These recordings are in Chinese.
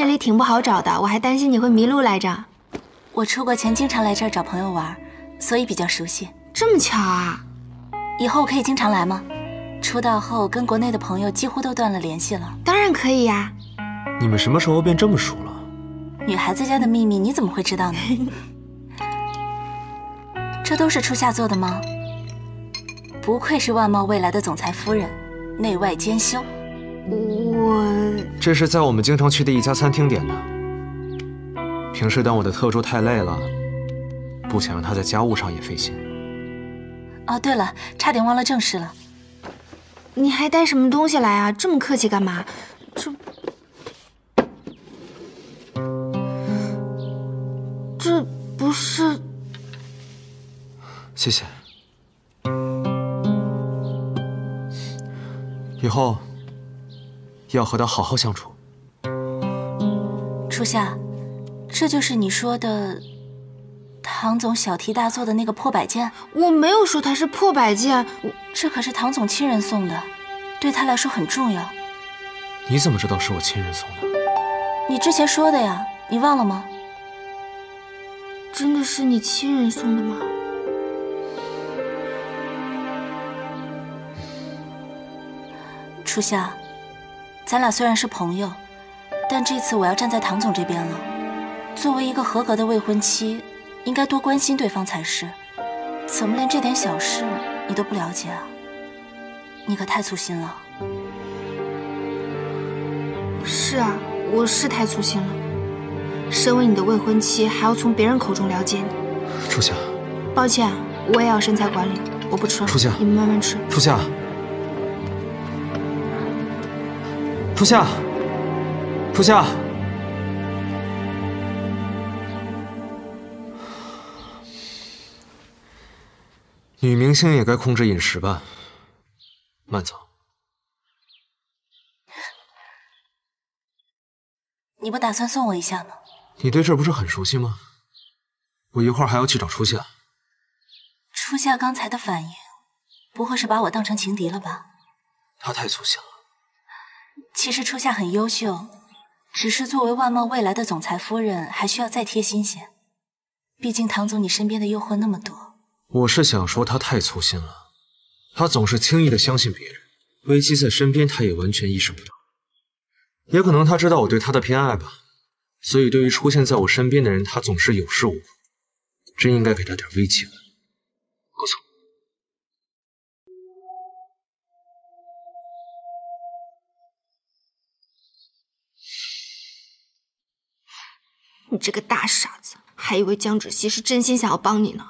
这里挺不好找的，我还担心你会迷路来着。我出国前经常来这儿找朋友玩，所以比较熟悉。这么巧啊！以后可以经常来吗？出道后跟国内的朋友几乎都断了联系了。当然可以呀。你们什么时候变这么熟了？女孩子家的秘密你怎么会知道呢？这都是初夏做的吗？不愧是万茂未来的总裁夫人，内外兼修。我这是在我们经常去的一家餐厅点的。平时当我的特助太累了，不想让他在家务上也费心。哦，对了，差点忘了正事了。你还带什么东西来啊？这么客气干嘛？这这不是？谢谢。以后要和他好好相处。初夏，这就是你说的唐总小题大做的那个破摆件？我没有说它是破摆件，这可是唐总亲人送的，对他来说很重要。你怎么知道是我亲人送的？你之前说的呀，你忘了吗？真的是你亲人送的吗？初夏，咱俩虽然是朋友，但这次我要站在唐总这边了。作为一个合格的未婚妻，应该多关心对方才是。怎么连这点小事你都不了解啊？你可太粗心了。是啊，我是太粗心了。身为你的未婚妻，还要从别人口中了解你。初夏，抱歉，我也要身材管理，我不吃了。初夏，你们慢慢吃。初夏。初夏，初夏，女明星也该控制饮食吧。慢走。你不打算送我一下吗？你对这儿不是很熟悉吗？我一会儿还要去找初夏。初夏刚才的反应，不会是把我当成情敌了吧？他太粗心了。其实初夏很优秀，只是作为万茂未来的总裁夫人，还需要再贴心些。毕竟唐总你身边的诱惑那么多。我是想说他太粗心了，他总是轻易的相信别人，危机在身边他也完全意识不到。也可能他知道我对他的偏爱吧，所以对于出现在我身边的人，他总是有恃无恐。真应该给他点危机感。你这个大傻子，还以为江芷溪是真心想要帮你呢，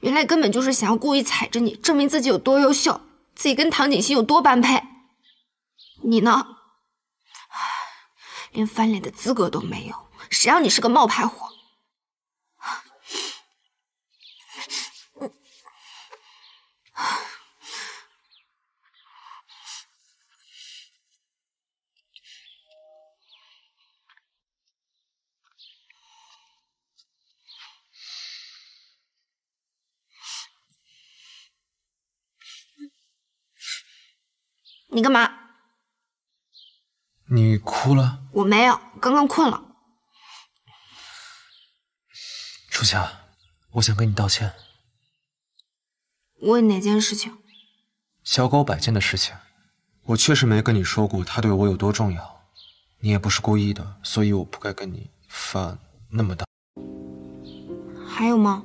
原来根本就是想要故意踩着你，证明自己有多优秀，自己跟唐锦熙有多般配。你呢，连翻脸的资格都没有，谁让你是个冒牌货？你干嘛？你哭了？我没有，刚刚困了。初夏，我想跟你道歉。问哪件事情？小狗摆件的事情，我确实没跟你说过它对我有多重要，你也不是故意的，所以我不该跟你犯那么大。还有吗？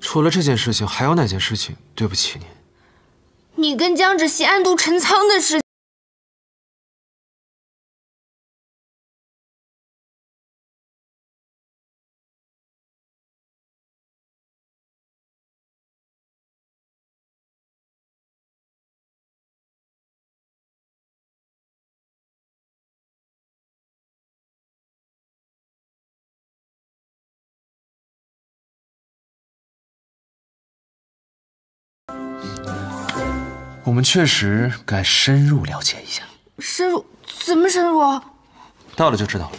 除了这件事情，还有哪件事情对不起你？你跟江芷溪暗度陈仓的事。我们确实该深入了解一下。深入？怎么深入啊？到了就知道了。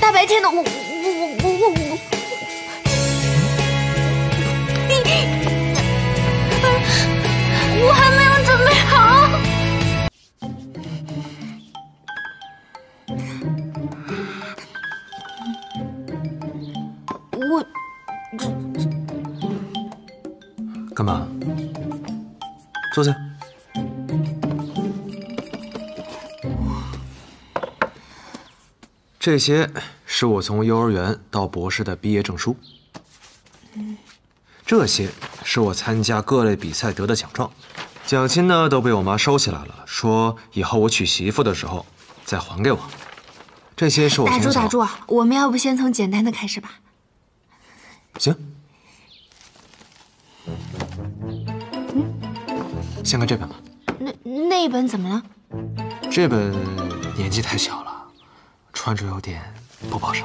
大白天的，我我我我我我。我还没有准备好。我这干嘛？坐下。这些是我从幼儿园到博士的毕业证书，这些是我参加各类比赛得的奖状，奖金呢都被我妈收起来了，说以后我娶媳妇的时候再还给我。这些是我打住打住，我们要不先从简单的开始吧？行，先看这本吧。那那一本怎么了？这本年纪太小了，穿着有点不保守。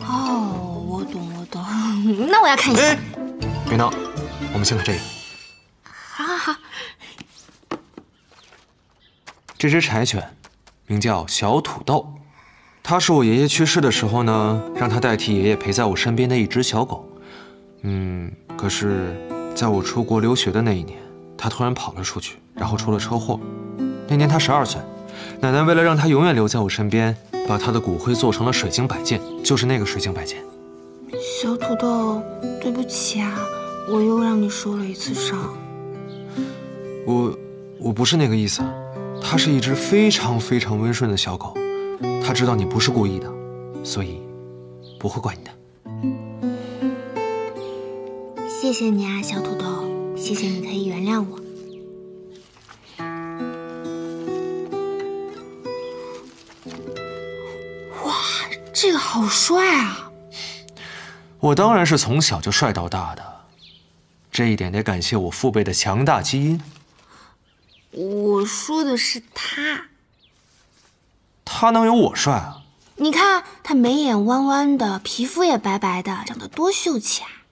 哦，我懂我懂，那我要看一下。别闹，我们先看这个。好好好，这只柴犬名叫小土豆，它是我爷爷去世的时候呢，让它代替爷爷陪在我身边的一只小狗。嗯，可是在我出国留学的那一年，它突然跑了出去，然后出了车祸。那年他十二岁，奶奶为了让他永远留在我身边，把他的骨灰做成了水晶摆件，就是那个水晶摆件。小土豆，对不起啊，我又让你受了一次伤。我我不是那个意思，它是一只非常非常温顺的小狗，它知道你不是故意的，所以不会怪你的。谢谢你啊，小土豆，谢谢你可以原谅我。哇，这个好帅啊！我当然是从小就帅到大的，这一点得感谢我父辈的强大基因。我说的是他，他能有我帅啊？你看他眉眼弯弯的，皮肤也白白的，长得多秀气啊！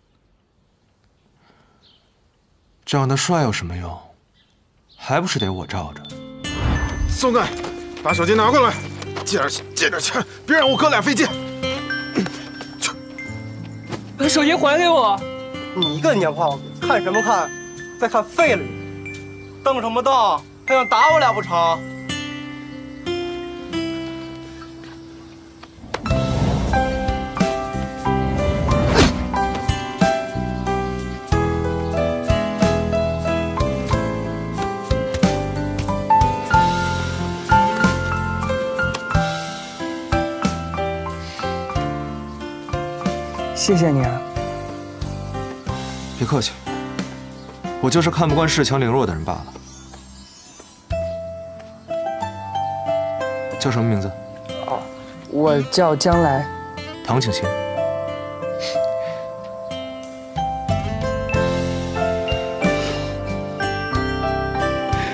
长得帅有什么用？还不是得我罩着。松开，把手机拿过来，借点钱借点钱，别让我哥俩费劲。把手机还给我！你个娘炮子，看什么看？再看废了你！瞪什么瞪？还想打我俩不成？谢谢你啊！别客气，我就是看不惯恃强凌弱的人罢了。叫什么名字？哦我叫将来。唐景行。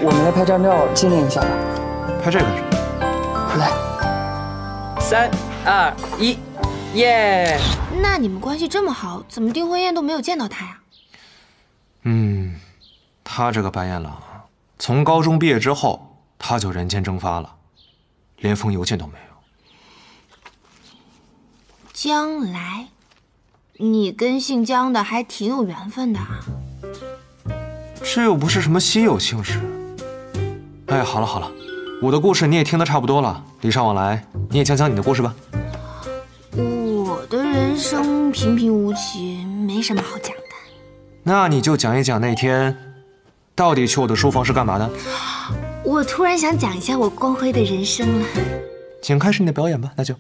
我们来拍张照纪念一下吧。拍这干什么？来，三二一，耶！那你们关系这么好，怎么订婚宴都没有见到他呀？嗯，他这个白眼狼啊，从高中毕业之后他就人间蒸发了，连封邮件都没有。将来，你跟姓江的还挺有缘分的啊。这又不是什么稀有姓氏。哎，好了好了，我的故事你也听得差不多了，礼尚往来，你也讲讲你的故事吧。人生平平无奇，没什么好讲的。那你就讲一讲那天，到底去我的书房是干嘛的？我突然想讲一下我光辉的人生了。请开始你的表演吧，那就。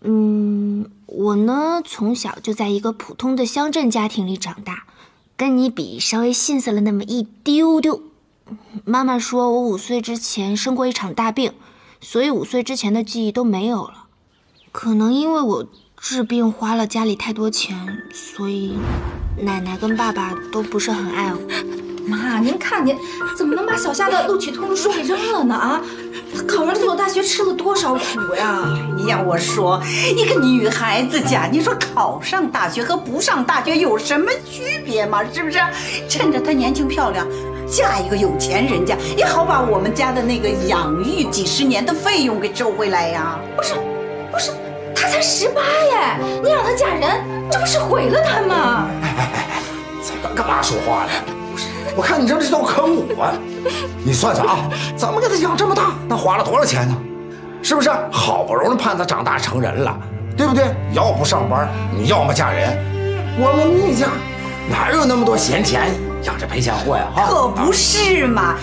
嗯，我呢从小就在一个普通的乡镇家庭里长大，跟你比稍微逊色了那么一丢丢。妈妈说我五岁之前生过一场大病，所以五岁之前的记忆都没有了。可能因为我治病花了家里太多钱，所以奶奶跟爸爸都不是很爱我。妈，您看您怎么能把小夏的录取通知书给扔了呢？啊，她考上这所大学吃了多少苦呀！你让我说，一个女孩子家，你说考上大学和不上大学有什么区别吗？是不是？趁着她年轻漂亮，嫁一个有钱人家，也好把我们家的那个养育几十年的费用给收回来呀。不是，不是，她才十八耶，你让她嫁人，这不是毁了她吗？在干干嘛说话呢？不是我看你这是要坑我！你算算啊，咱们给他养这么大，那花了多少钱呢？是不是？好不容易盼他长大成人了，对不对？要不上班，你要么嫁人。我们密家哪有那么多闲钱？养这赔钱货呀！可不是嘛！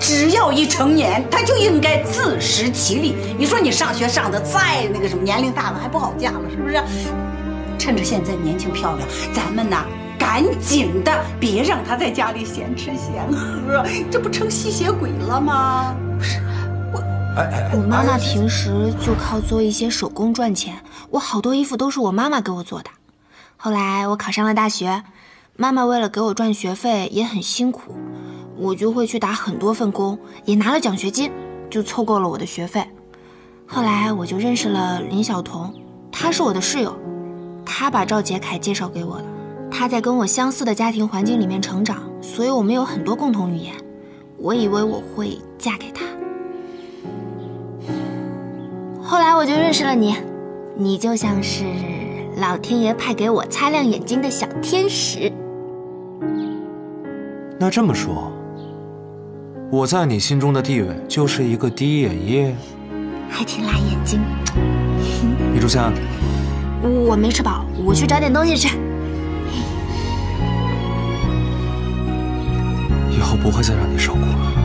只要一成年，他就应该自食其力。你说你上学上的再那个什么，年龄大了还不好嫁了，是不是？趁着现在年轻漂亮，咱们呐，赶紧的，别让他在家里闲吃闲喝，这不成吸血鬼了吗？不是，我，我妈妈平时就靠做一些手工赚钱，我好多衣服都是我妈妈给我做的。后来我考上了大学，妈妈为了给我赚学费也很辛苦，我就会去打很多份工，也拿了奖学金，就凑够了我的学费。后来我就认识了林晓彤，她是我的室友。她把赵杰凯介绍给我的，他在跟我相似的家庭环境里面成长，所以我们有很多共同语言。我以为我会嫁给他，后来我就认识了你，你就像是老天爷派给我擦亮眼睛的小天使。那这么说，我在你心中的地位就是一个滴眼液，还挺辣眼睛。李竹香。我没吃饱，我去找点东西吃。以后不会再让你受苦了。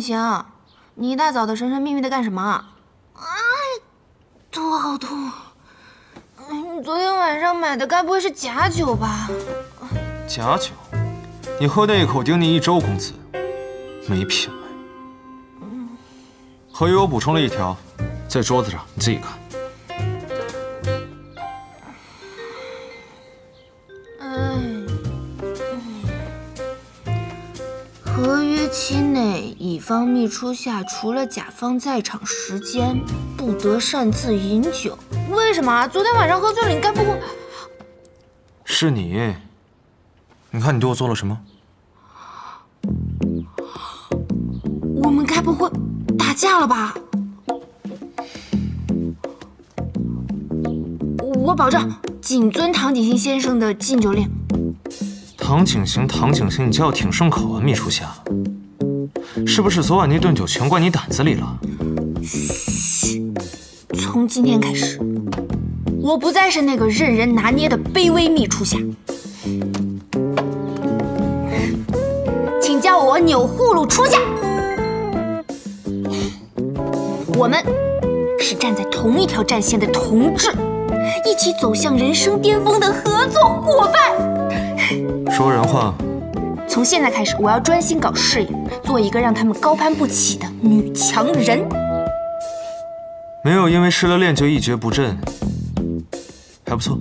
行，你一大早的神神秘秘的干什么？哎，头好痛！你昨天晚上买的该不会是假酒吧？假酒？你喝那一口顶你一周工资，没品味。合约我补充了一条，在桌子上，你自己看。方秘书下，除了甲方在场时间，不得擅自饮酒。为什么？昨天晚上喝醉了，你该不会……是你？你看你对我做了什么？我们该不会打架了吧？我保证谨遵唐景行先生的禁酒令。唐景行，唐景行，你叫挺顺口啊，秘书夏。是不是昨晚那顿酒全灌你胆子里了？嘘，从今天开始，我不再是那个任人拿捏的卑微秘初夏，请叫我钮祜禄初夏。我们是站在同一条战线的同志，一起走向人生巅峰的合作伙伴。说人话。从现在开始，我要专心搞事业，做一个让他们高攀不起的女强人。没有因为失了恋就一蹶不振，还不错。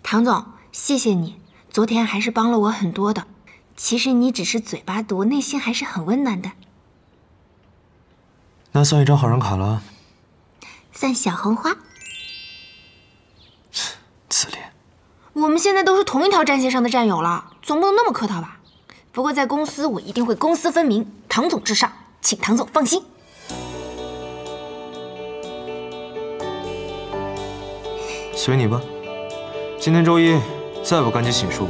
唐总，谢谢你，昨天还是帮了我很多的。其实你只是嘴巴毒，内心还是很温暖的。那算一张好人卡了，算小红花。自恋。我们现在都是同一条战线上的战友了，总不能那么客套吧？不过在公司，我一定会公私分明，唐总至上，请唐总放心。随你吧。今天周一，再不赶紧洗漱，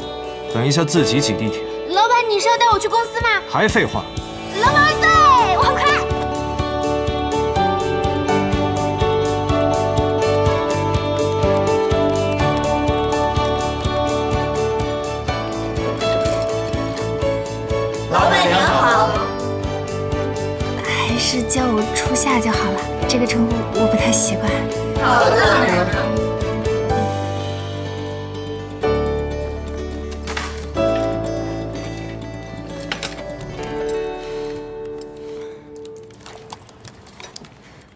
等一下自己挤地铁。老板，你是要带我去公司吗？还废话。老板万是叫我初夏就好了，这个称呼我不太习惯。好的。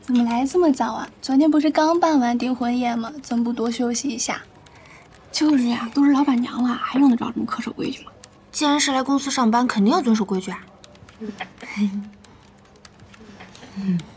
怎么来这么早啊？昨天不是刚办完订婚宴吗？怎么不多休息一下？就是呀，都是老板娘了，还用得着这么恪守规矩吗？既然是来公司上班，肯定要遵守规矩啊。嗯。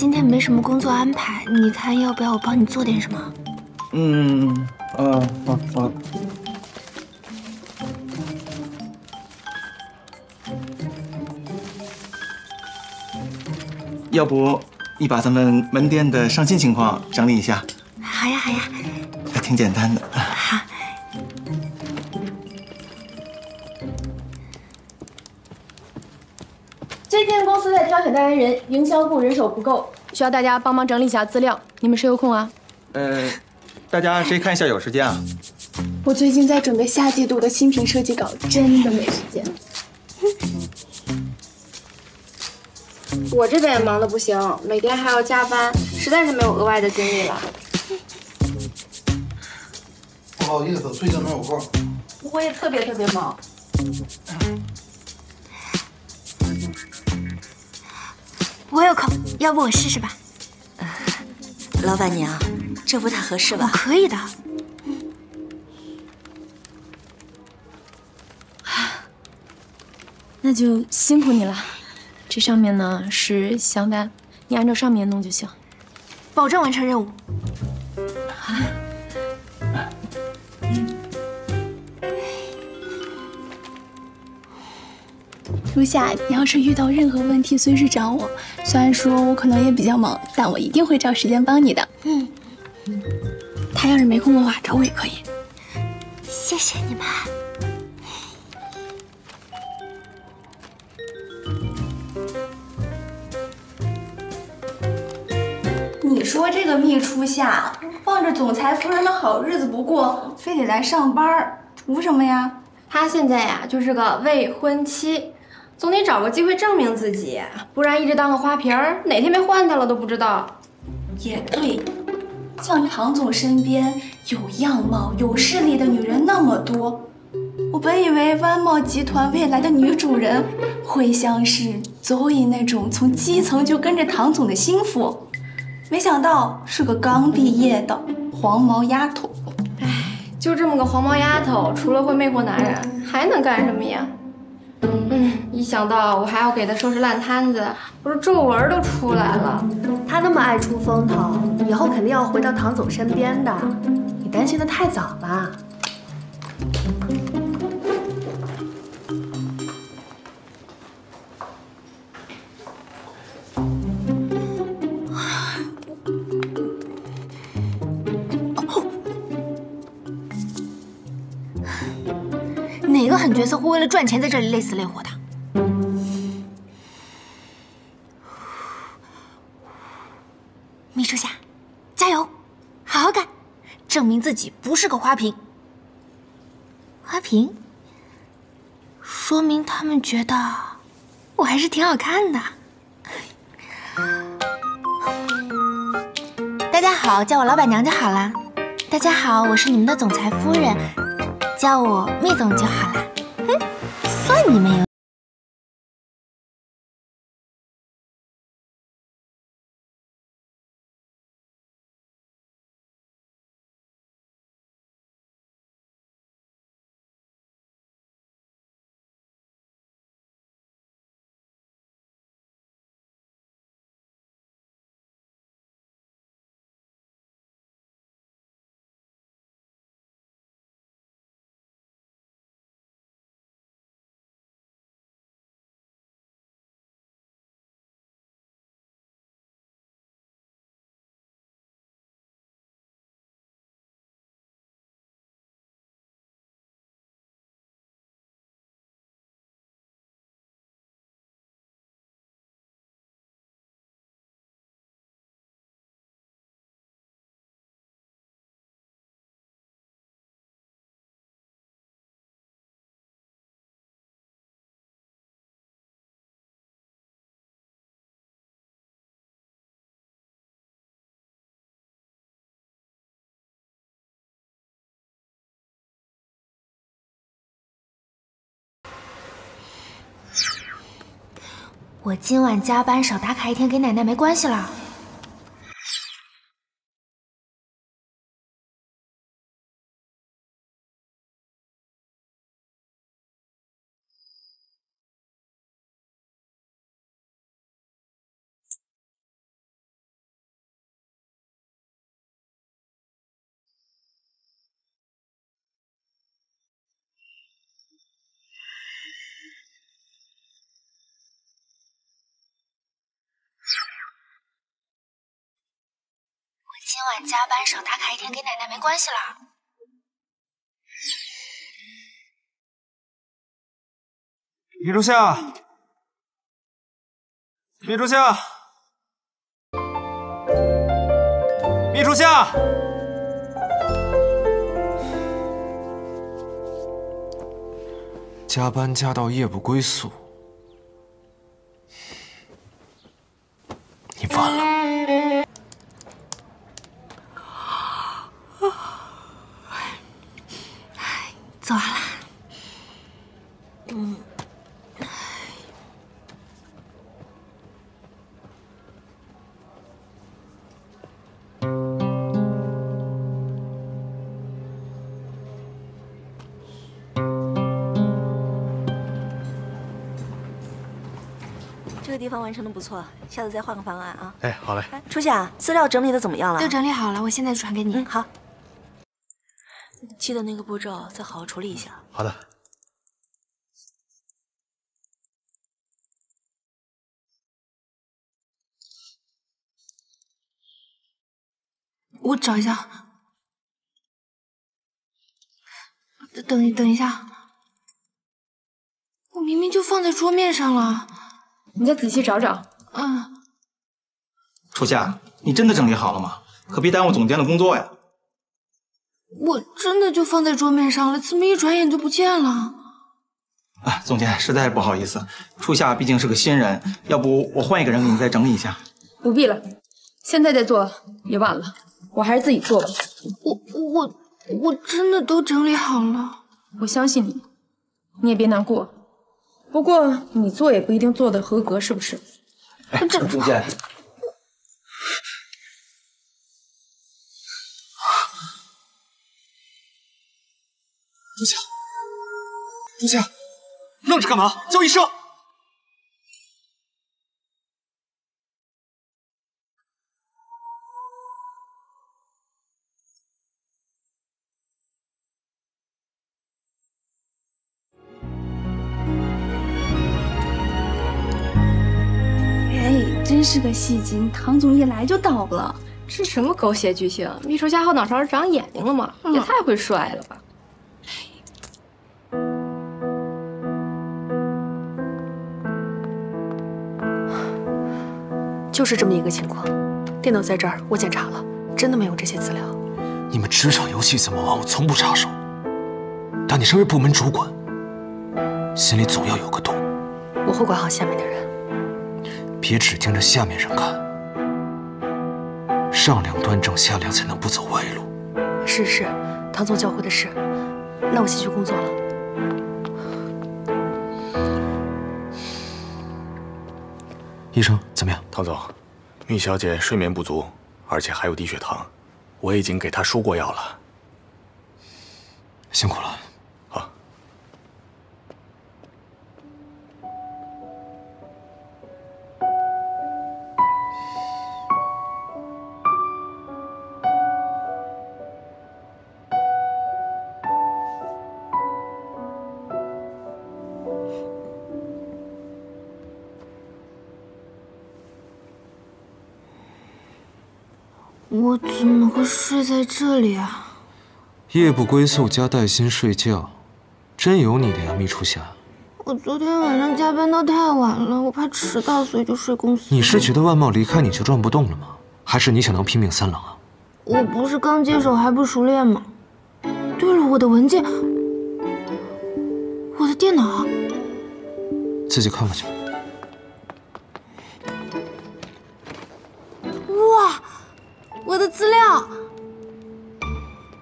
今天没什么工作安排，你看要不要我帮你做点什么？嗯，啊啊啊，要不你把咱们门店的上新情况整理一下？好呀，好呀，还挺简单的。人，营销部人手不够，需要大家帮忙整理一下资料。你们谁有空啊？呃，大家谁看一下有时间啊？我最近在准备下季度的新品设计稿，真的没时间。我这边也忙得不行，每天还要加班，实在是没有额外的精力了。不好意思，最近没有空。我也特别特别忙。我有空，要不我试试吧？老板娘，这不太合适吧？可以的。那就辛苦你了。这上面呢是香单，你按照上面弄就行，保证完成任务。初夏，你要是遇到任何问题，随时找我。虽然说我可能也比较忙，但我一定会找时间帮你的。嗯，他要是没空的话，找我也可以。谢谢你们。你说这个蜜初夏，放着总裁夫人的好日子不过，非得来上班，图什么呀？他现在呀就是个未婚妻，总得找个机会证明自己，不然一直当个花瓶儿，哪天被换掉了都不知道。也对，像唐总身边有样貌、有势力的女人那么多，我本以为湾茂集团未来的女主人会像是 Zoe 那种从基层就跟着唐总的心腹，没想到是个刚毕业的黄毛丫头。就这么个黄毛丫头，除了会魅惑男人，还能干什么呀？嗯，一想到我还要给他收拾烂摊子，我这皱纹都出来了。他那么爱出风头，以后肯定要回到唐总身边的。你担心的太早了。哪个狠角色会为了赚钱在这里累死累活的？自己不是个花瓶。花瓶，说明他们觉得我还是挺好看的。大家好，叫我老板娘就好啦。大家好，我是你们的总裁夫人。叫我蜜总就好了。哼，算你们有。我今晚加班少打卡一天给奶奶没关系了。我今加班少打卡一天给奶奶没关系啦。米初夏，米初夏，米初夏，加班加到夜不归宿，你完了。地方完成的不错，下次再换个方案啊。哎，好嘞。初夏，资料整理的怎么样了？都整理好了，我现在就传给你。嗯，好。记得那个步骤再好好处理一下。好的。我找一下。等等等一下，我明明就放在桌面上了。你再仔细找找。嗯。初夏，你真的整理好了吗？可别耽误总监的工作呀。我真的就放在桌面上了，怎么一转眼就不见了？啊，总监，实在是不好意思，初夏毕竟是个新人，要不我换一个人给你再整理一下。不必了，现在再做也晚了，我还是自己做吧。我我我真的都整理好了，我相信你，你也别难过。不过你做也不一定做的合格，是不是？哎，这总监。初夏，初夏，愣着干嘛？叫医生！是个戏精，唐总一来就倒了。这什么狗血剧情？秘书夏后脑勺长眼睛了吗？嗯也太会摔了吧！就是这么一个情况。电脑在这儿，我检查了，真的没有这些资料。你们职场游戏怎么玩，我从不插手。但你身为部门主管，心里总要有个度，我会管好下面的人。别只盯着下面人看。上梁端正，下梁才能不走歪路。是是，唐总教会的事。那我先去工作了。医生怎么样？唐总，玉小姐睡眠不足，而且还有低血糖，我已经给她输过药了。辛苦了。睡在这里啊？夜不归宿加带薪睡觉，真有你的呀，蜜初夏。我昨天晚上加班到太晚了，我怕迟到，所以就睡公司。你是觉得万茂离开你就转不动了吗？还是你想当拼命三郎啊？我不是刚接手还不熟练吗？对了，我的文件，我的电脑，自己看看去。哇，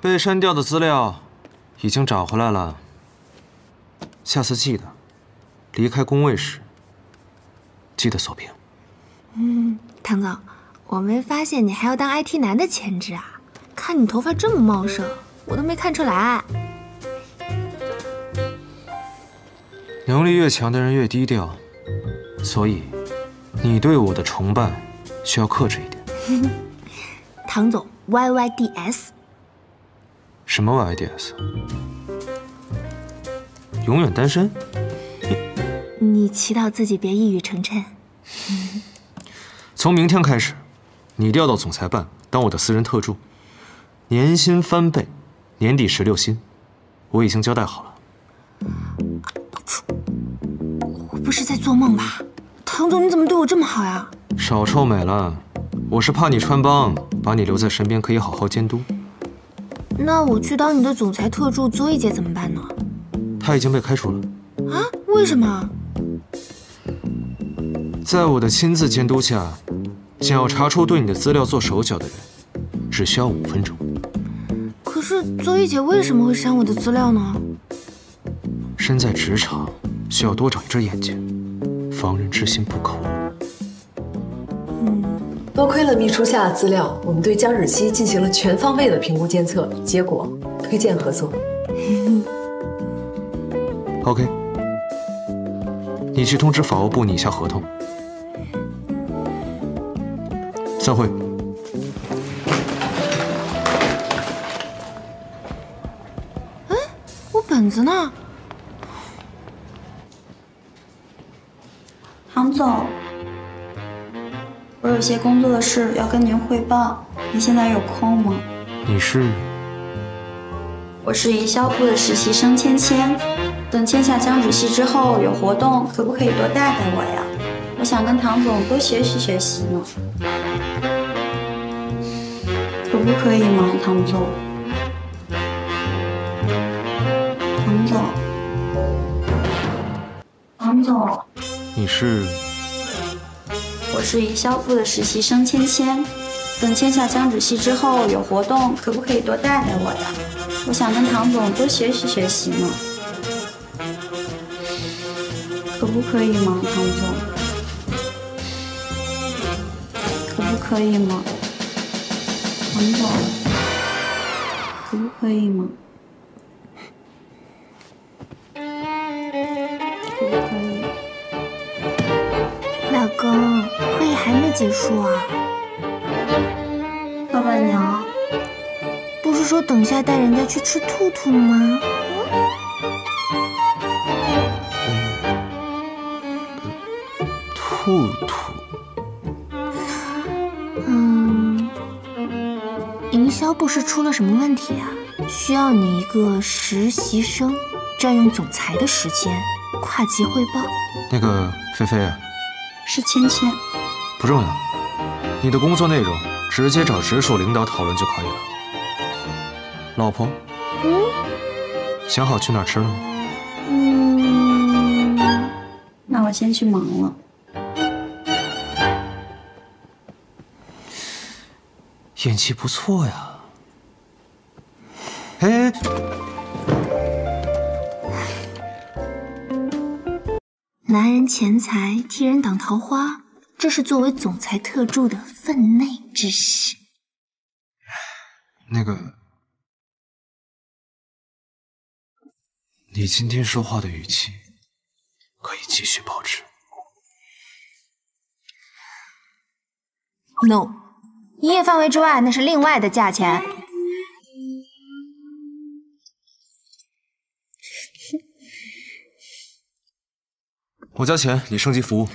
被删掉的资料已经找回来了。下次记得，离开工位时记得锁屏。嗯，唐总，我没发现你还要当 IT 男的潜质啊！看你头发这么茂盛，我都没看出来。能力越强的人越低调，所以你对我的崇拜需要克制一点。唐总，YYDS。什么 YYDS？永远单身？你祈祷自己别一语成谶。从明天开始，你调到总裁办当我的私人特助，年薪翻倍，年底十六薪，我已经交代好了。我不是在做梦吧？唐总，你怎么对我这么好呀？少臭美了，我是怕你穿帮，把你留在身边可以好好监督。那我去当你的总裁特助，邹一姐怎么办呢？她已经被开除了。啊？为什么？在我的亲自监督下，想要查出对你的资料做手脚的人，只需要五分钟。可是邹一姐为什么会删我的资料呢？身在职场，需要多长一只眼睛，防人之心不可无。嗯，多亏了秘书下的资料，我们对江芷溪进行了全方位的评估监测，结果推荐合作。OK，你去通知法务部拟下合同。散会。哎，我本子呢？唐总，我有些工作的事要跟您汇报，您现在有空吗？你是？我是营销部的实习生芊芊，等签下江主席之后有活动，可不可以多带带我呀？我想跟唐总多学习学习呢，可不可以吗，唐总？唐总，唐总，你是？我是营销部的实习生芊芊，等签下江芷溪之后有活动，可不可以多带带我呀？我想跟唐总多学习学习呢，可不可以吗，唐总？可不可以吗，唐总？可不可以吗？结束啊？老板娘。不是说等下带人家去吃兔兔吗？兔兔。嗯，营销部是出了什么问题啊？需要你一个实习生占用总裁的时间，跨级汇报。那个菲菲啊，是芊芊，不重要。你的工作内容直接找直属领导讨论就可以了。老婆，嗯，想好去哪儿吃了吗？嗯，那我先去忙了。演技不错呀。哎，拿人钱财，替人挡桃花，这是作为总裁特助的分内之事。那个。你今天说话的语气可以继续保持。No，营业范围之外那是另外的价钱。我交钱，你升级服务。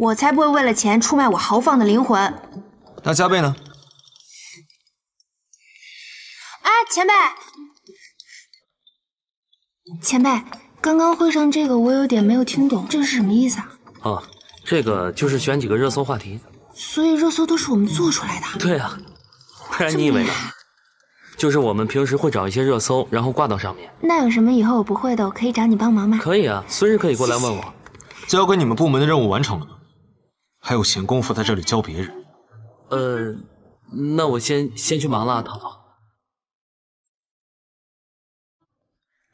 我才不会为了钱出卖我豪放的灵魂。那加倍呢？哎，前辈。前辈，刚刚会上这个我有点没有听懂，这是什么意思啊？哦，这个就是选几个热搜话题。所以热搜都是我们做出来的。对啊，不然你以为呢？就是我们平时会找一些热搜，然后挂到上面。那有什么以后我不会的，我可以找你帮忙吗？可以啊，随时可以过来问我。交给你们部门的任务完成了吗？还有闲工夫在这里教别人？呃，那我先先去忙了，唐总。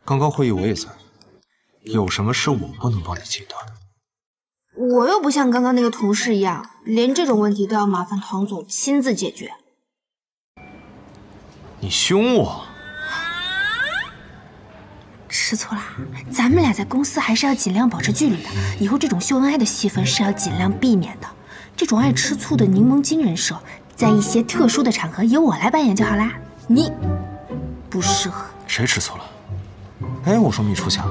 刚刚会议我也在，有什么事我不能帮你解答的？我又不像刚刚那个同事一样，连这种问题都要麻烦唐总亲自解决。你凶我？吃醋啦！咱们俩在公司还是要尽量保持距离的，以后这种秀恩爱的戏份是要尽量避免的。这种爱吃醋的柠檬精人设，在一些特殊的场合由我来扮演就好啦。你不适合。谁吃醋了？哎，我说秘书夏，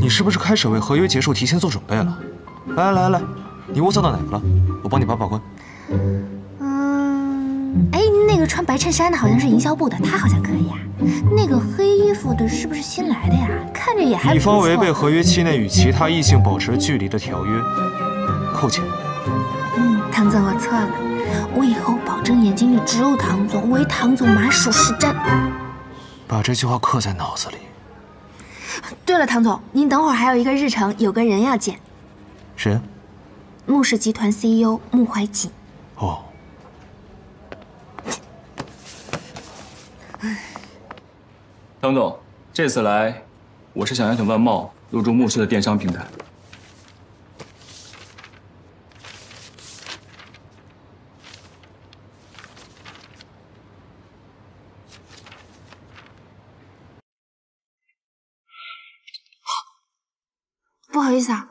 你是不是开始为合约结束提前做准备了？来来来，你物色到哪个了？我帮你把把关。嗯，哎，那个穿白衬衫的好像是营销部的，他好像可以啊。那个黑衣服的是不是新来的呀？看着也还乙方违背合约期内与其他异性保持距离的条约，扣钱。嗯，唐总，我错了，我以后保证眼睛里只有唐总，唯唐总马首是瞻。把这句话刻在脑子里。对了，唐总，您等会儿还有一个日程，有个人要见。谁？穆氏集团 CEO 穆怀瑾。哦。唐总，这次来，我是想邀请万茂入驻慕氏的电商平台。不好意思啊。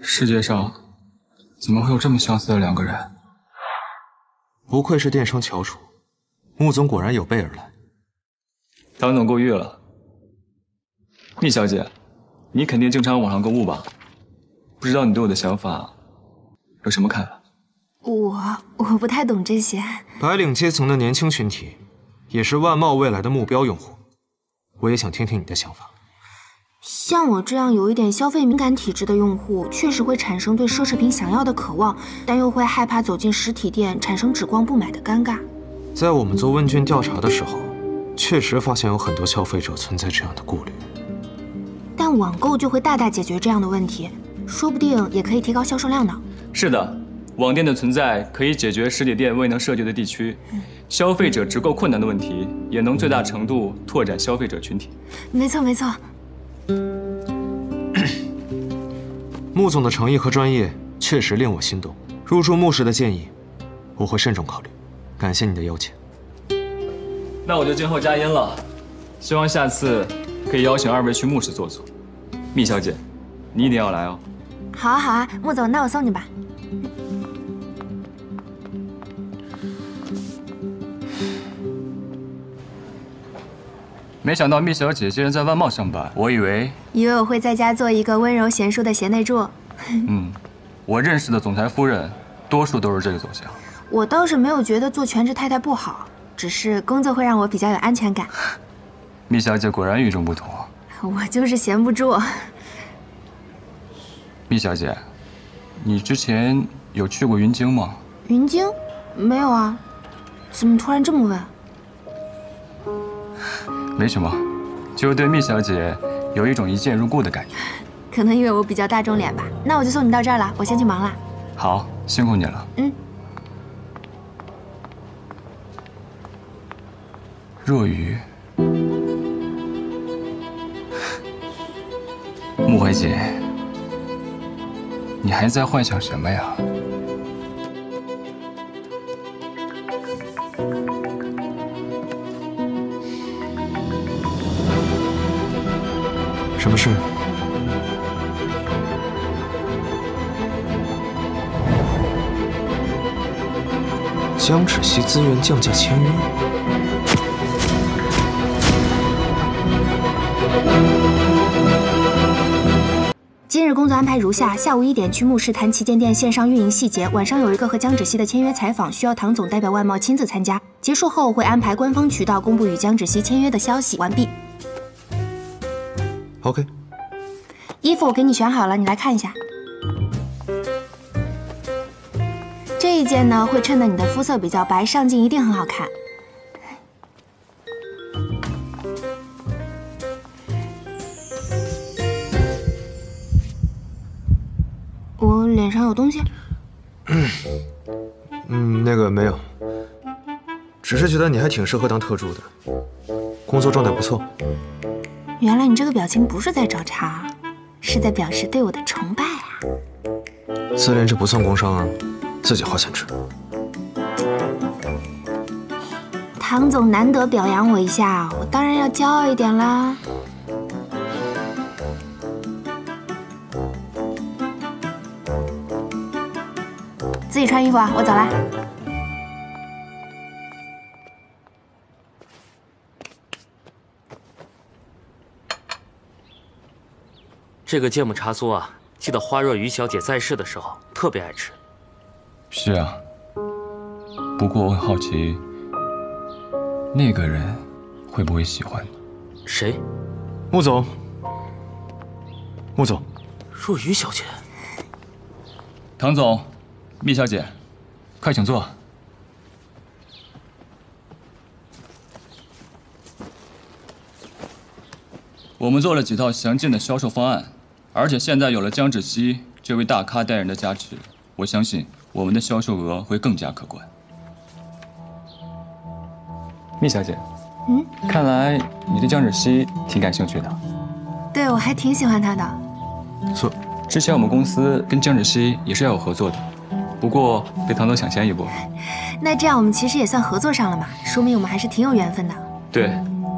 世界上怎么会有这么相似的两个人？不愧是电商翘楚，穆总果然有备而来。唐总过誉了。蜜小姐，你肯定经常网上购物吧？不知道你对我的想法有什么看法？我我不太懂这些。白领阶层的年轻群体，也是万茂未来的目标用户。我也想听听你的想法。像我这样有一点消费敏感体质的用户，确实会产生对奢侈品想要的渴望，但又会害怕走进实体店产生只逛不买的尴尬。在我们做问卷调查的时候，确实发现有很多消费者存在这样的顾虑。但网购就会大大解决这样的问题，说不定也可以提高销售量呢。是的，网店的存在可以解决实体店未能涉及的地区、消费者直购困难的问题，也能最大程度拓展消费者群体。没错，没错。穆总的诚意和专业确实令我心动。入驻穆氏的建议，我会慎重考虑。感谢你的邀请。那我就静候佳音了。希望下次可以邀请二位去穆氏坐坐。蜜小姐，你一定要来哦。好啊，好啊，穆总，那我送你吧。没想到蜜小姐竟然在外贸上班，我以为以为我会在家做一个温柔贤淑的贤内助。嗯，我认识的总裁夫人，多数都是这个走向。我倒是没有觉得做全职太太不好，只是工作会让我比较有安全感。蜜小姐果然与众不同。我就是闲不住。蜜小姐，你之前有去过云京吗？云京？没有啊。怎么突然这么问？没什么，就是对蜜小姐有一种一见如故的感觉。可能因为我比较大众脸吧。那我就送你到这儿了，我先去忙了。好，辛苦你了。嗯。若愚，穆怀瑾，你还在幻想什么呀？什么事？江芷溪资源降价签约。今日工作安排如下：下午一点去慕氏谈旗舰店线上运营细节，晚上有一个和江芷溪的签约采访，需要唐总代表外贸亲自参加。结束后会安排官方渠道公布与江芷溪签约的消息。完毕。OK，衣服我给你选好了，你来看一下。这一件呢，会衬得你的肤色比较白，上镜一定很好看。脸上有东西？嗯，那个没有，只是觉得你还挺适合当特助的，工作状态不错。原来你这个表情不是在找茬，是在表示对我的崇拜啊。自恋这不算工伤啊，自己花钱吃。唐总难得表扬我一下，我当然要骄傲一点啦。自己穿衣服啊，我走啦。这个芥末茶酥啊，记得花若愚小姐在世的时候特别爱吃。是啊，不过我很好奇，那个人会不会喜欢你？谁？穆总。穆总，若愚小姐。唐总，蜜小姐，快请坐。我们做了几套详尽的销售方案，而且现在有了江芷溪这位大咖代言的加持，我相信我们的销售额会更加可观。蜜小姐，嗯，看来你对江芷溪挺感兴趣的。对，我还挺喜欢他的。错，之前我们公司跟江芷溪也是要有合作的，不过被唐总抢先一步。那这样我们其实也算合作上了嘛，说明我们还是挺有缘分的。对，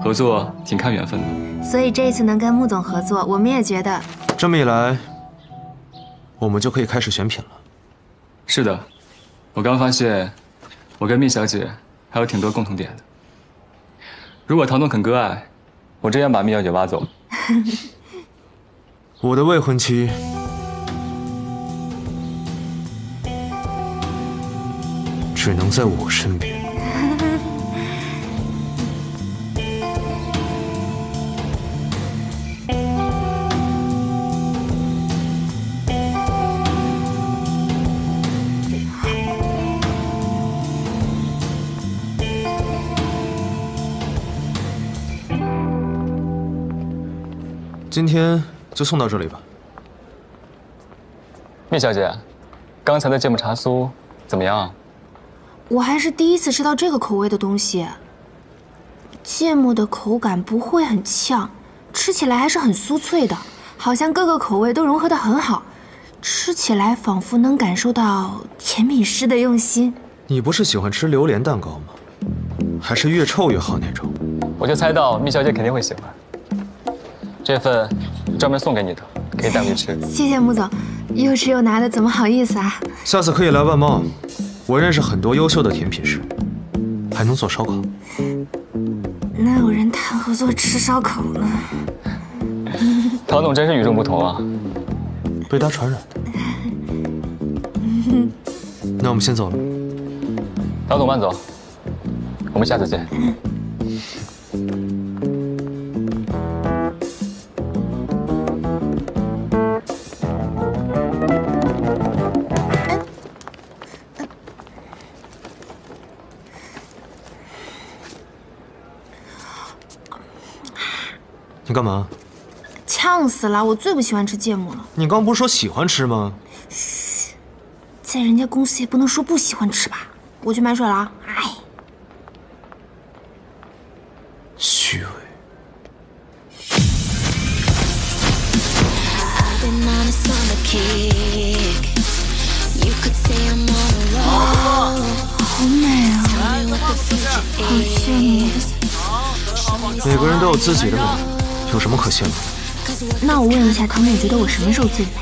合作挺看缘分的。所以这一次能跟穆总合作，我们也觉得这么一来，我们就可以开始选品了。是的，我刚发现，我跟蜜小姐还有挺多共同点的。如果唐总肯割爱，我真想把蜜小姐挖走。我的未婚妻只能在我身边。今天就送到这里吧。蜜小姐，刚才的芥末茶酥怎么样？我还是第一次吃到这个口味的东西。芥末的口感不会很呛，吃起来还是很酥脆的，好像各个口味都融合得很好，吃起来仿佛能感受到甜品师的用心。你不是喜欢吃榴莲蛋糕吗？还是越臭越好那种？我就猜到蜜小姐肯定会喜欢。这份专门送给你的，可以带回去吃。谢谢穆总，又吃又拿的，怎么好意思啊？下次可以来万茂，我认识很多优秀的甜品师，还能做烧烤。哪有人谈合作吃烧烤呢？唐总真是与众不同啊，被他传染的。那我们先走了。唐总慢走，我们下次见。干嘛？呛死了！我最不喜欢吃芥末了。你刚不是说喜欢吃吗？嘘，在人家公司也不能说不喜欢吃吧？我去买水了啊！哎，虚伪。好美啊！好羡慕。每个人都有自己的美，有什么可羡慕的？那我问一下，唐总觉得我什么时候最美？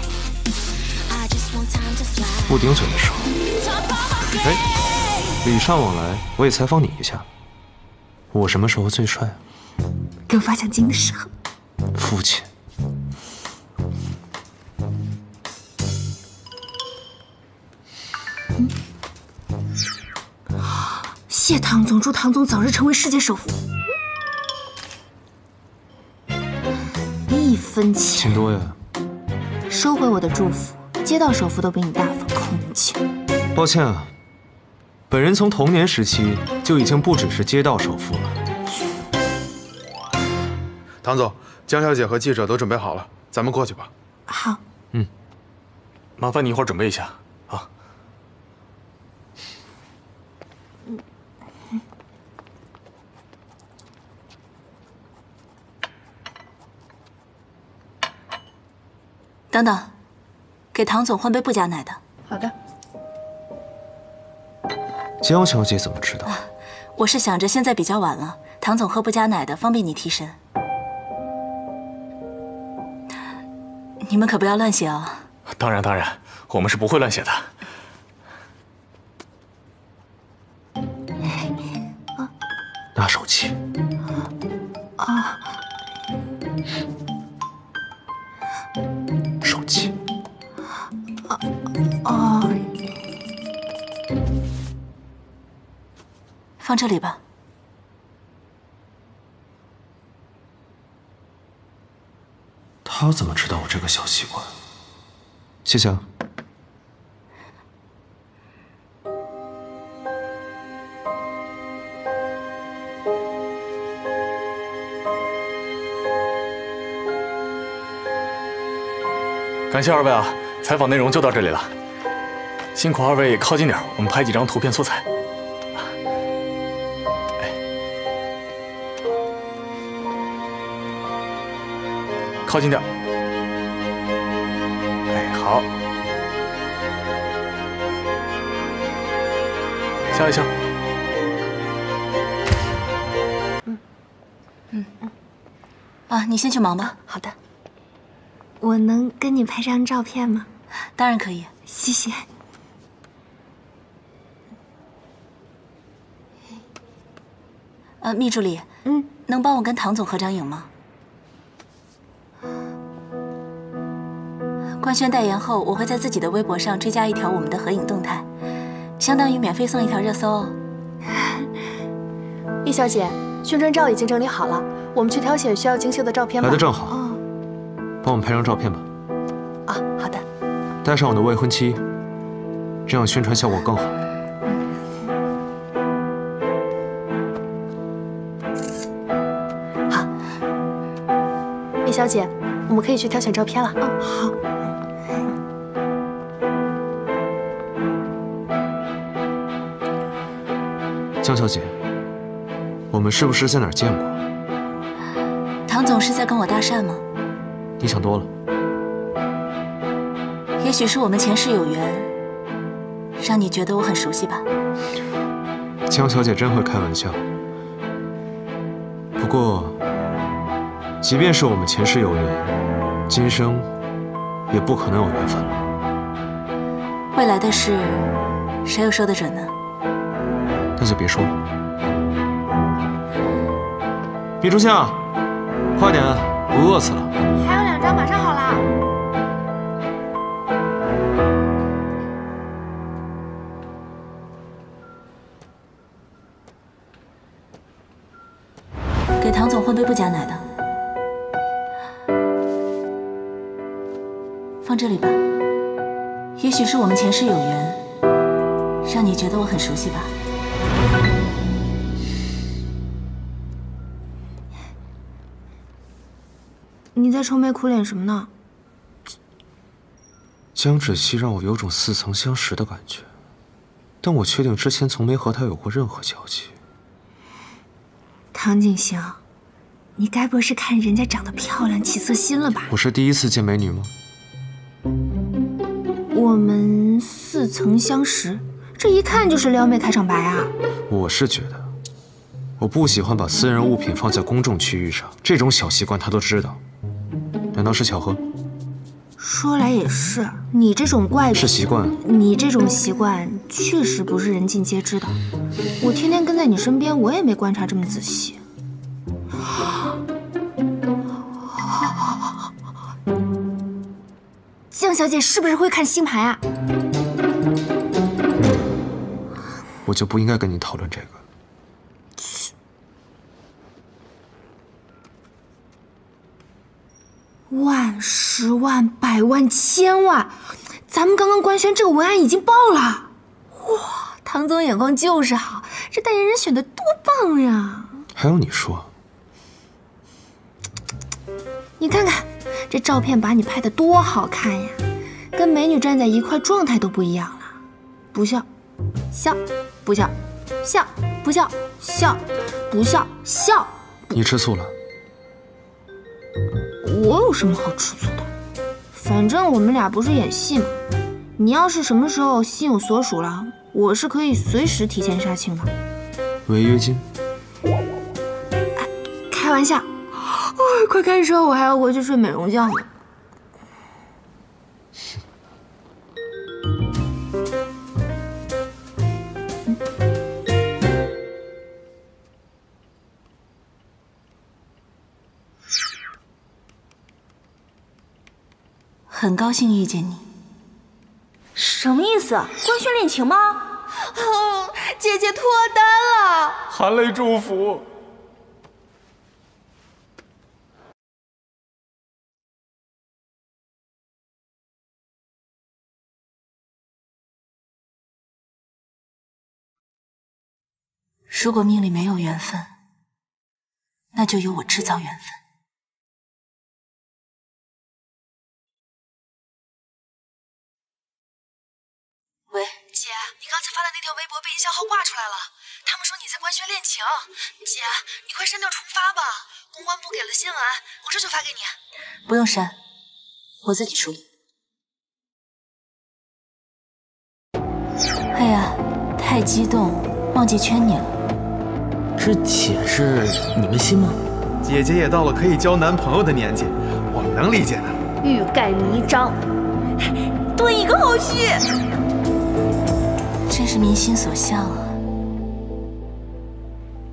不顶嘴的时候。哎，礼尚往来，我也采访你一下，我什么时候最帅？给我发奖金的时候。父亲。嗯。谢唐总，祝唐总早日成为世界首富。分钱，钱多呀。收回我的祝福，街道首富都比你大方，空情。抱歉啊，本人从童年时期就已经不只是街道首富了。唐总，江小姐和记者都准备好了，咱们过去吧。好。嗯，麻烦你一会儿准备一下啊。等等，给唐总换杯不加奶的。好的。江小姐怎么知道？我是想着现在比较晚了，唐总喝不加奶的，方便你提神。你们可不要乱写哦。当然当然，我们是不会乱写的。拿手机。啊。啊。放这里吧。他怎么知道我这个小习惯？谢谢啊。感谢二位啊，采访内容就到这里了。辛苦二位靠近点，我们拍几张图片素材。靠近点。哎，好。笑一笑。嗯嗯嗯。啊，你先去忙吧。好的。我能跟你拍张照片吗？当然可以，谢谢。呃，秘助理，嗯，能帮我跟唐总合张影吗？官宣代言后，我会在自己的微博上追加一条我们的合影动态，相当于免费送一条热搜哦。易小姐，宣传照已经整理好了，我们去挑选需要精修的照片吧。来的正好，帮我们拍张照片吧。啊，好的。带上我的未婚妻，这样宣传效果更。好，小姐，我们可以去挑选照片了。嗯，好。江小姐，我们是不是在哪儿见过？唐总是在跟我搭讪吗？你想多了。也许是我们前世有缘，让你觉得我很熟悉吧。江小姐真会开玩笑。即便是我们前世有缘，今生也不可能有缘分了。未来的事，谁又说得准呢？那就别说了。米初夏，快点，我饿死了。这里吧。也许是我们前世有缘，让你觉得我很熟悉吧。你在愁眉苦脸什么呢？江芷溪让我有种似曾相识的感觉，但我确定之前从没和她有过任何交集。唐景行，你该不会是看人家长得漂亮起色心了吧？我是第一次见美女吗？我们似曾相识，这一看就是撩妹开场白啊！我是觉得，我不喜欢把私人物品放在公众区域上，这种小习惯他都知道。难道是巧合？说来也是，你这种怪是习惯，你这种习惯确实不是人尽皆知的。我天天跟在你身边，我也没观察这么仔细。江小姐是不是会看星盘啊？我就不应该跟你讨论这个。万、十万、百万、千万，咱们刚刚官宣这个文案已经爆了！哇，唐总眼光就是好，这代言人选的多棒呀！还用你说？你看看这照片，把你拍的多好看呀！跟美女站在一块，状态都不一样了。不笑，笑，不笑，笑，不笑，笑，不笑，笑。你吃醋了？我有什么好吃醋的？反正我们俩不是演戏吗？你要是什么时候心有所属了，我是可以随时提前杀青的。违约金？开玩笑。哦，快开车，我还要回去睡美容觉呢。很高兴遇见你。什么意思？官宣恋情吗？姐姐脱单了！含泪祝福。如果命里没有缘分，那就由我制造缘分。喂，姐，你刚才发的那条微博被营销号挂出来了，他们说你在官宣恋情。姐，你快删掉重发吧，公关部给了新闻，我这就发给你。不用删，我自己处理。哎呀，太激动，忘记圈你了。这姐是你们信吗？姐姐也到了可以交男朋友的年纪，我们能理解的。欲盖弥彰，多一个后续。真是民心所向啊！